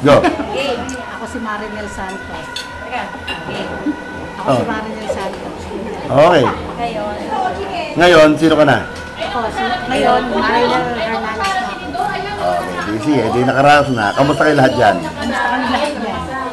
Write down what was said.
Go. Game. Ako si Marinel Santos. Teka. Game. Ako Oh. si Marinel Santos. Okay. Ngayon. Ngayon, sino ka na? Ako, si, ngayon, Marinel Hernandez na ako. Okay, busy eh. Di nakaraos na. Kamusta kayo lahat dyan? Kamusta kami lahat?